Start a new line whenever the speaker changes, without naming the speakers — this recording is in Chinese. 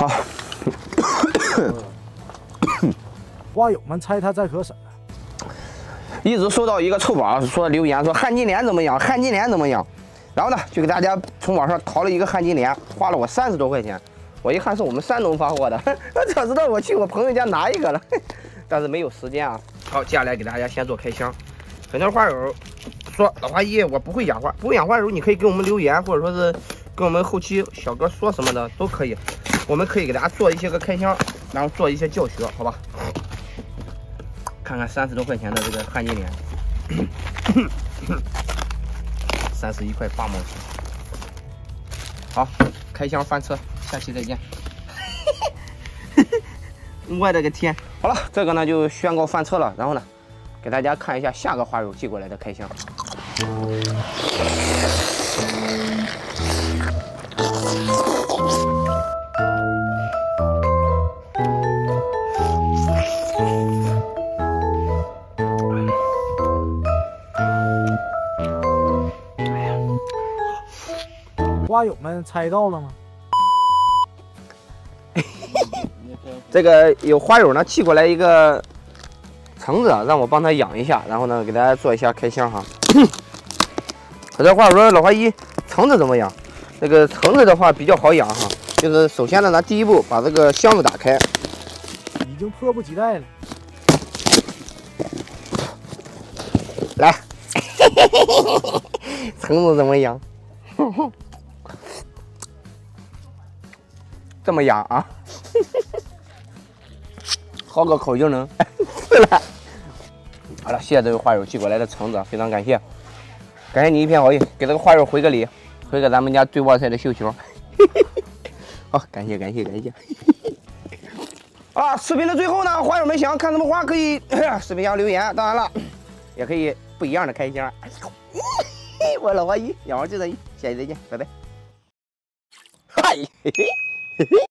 好，
花友们猜他在喝什么？
一直收到一个臭宝说留言说旱金莲怎么养，旱金莲怎么养，然后呢就给大家从网上淘了一个旱金莲，花了我三十多块钱。我一看是我们山东发货的，早知道我去我朋友家拿一个了，但是没有时间啊。好，接下来给大家先做开箱。很多花友说老花姨我不会养花，不会养花的时候你可以给我们留言，或者说是跟我们后期小哥说什么的都可以，我们可以给大家做一些个开箱，然后做一些教学，好吧？看看三十多块钱的这个旱金莲，三十一块八毛钱。好，开箱翻车，下期再见。我的个天！好了，这个呢就宣告翻车了。然后呢，给大家看一下下个花友寄过来的开箱。
花友们猜到了吗？
这个有花友呢寄过来一个橙子，让我帮他养一下，然后呢给大家做一下开箱哈。有这花友说老花一橙子怎么养？这个橙子的话比较好养哈，就是首先呢咱第一步把这个箱子打开，
经迫不及待了。
来，橙子怎么养？这么养啊？好个口就能是了。好了，谢谢这位花友寄过来的橙子，非常感谢，感谢你一片好意，给这个花友回个礼，回个咱们家最旺财的绣球。好，感谢感谢感谢。啊，视频的最后呢，花友们想要看什么花，可以视频下留言。当然了，也可以不一样的开箱。我老花姨，养花就这一，下期再见，拜拜。嗨，嘿嘿嘿嘿。